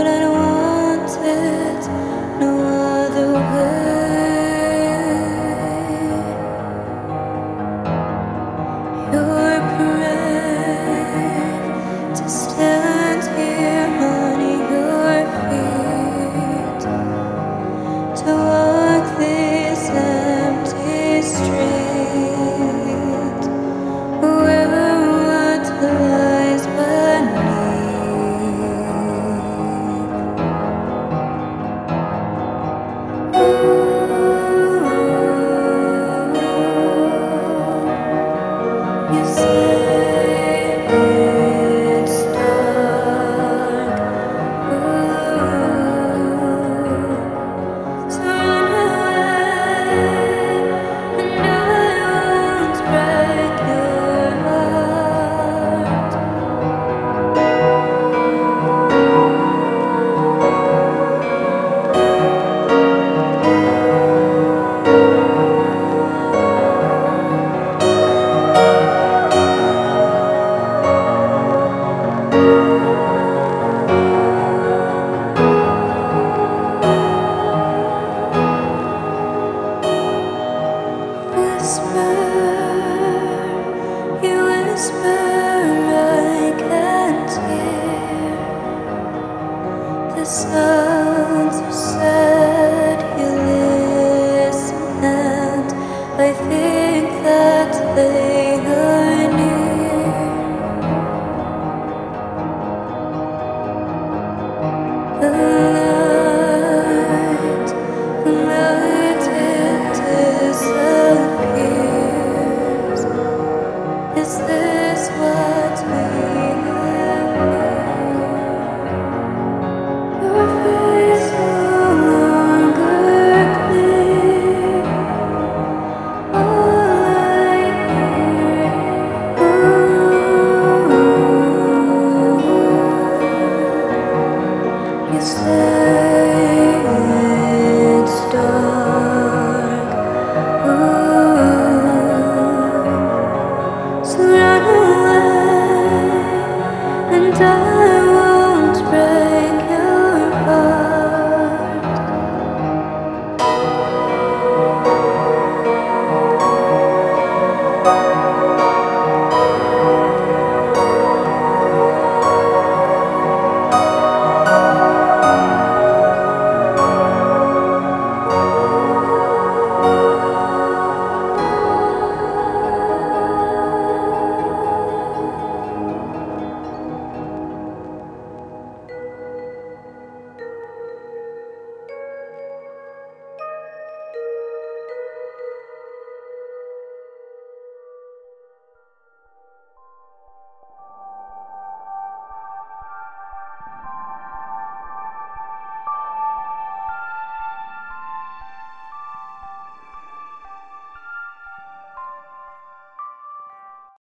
could I sounds you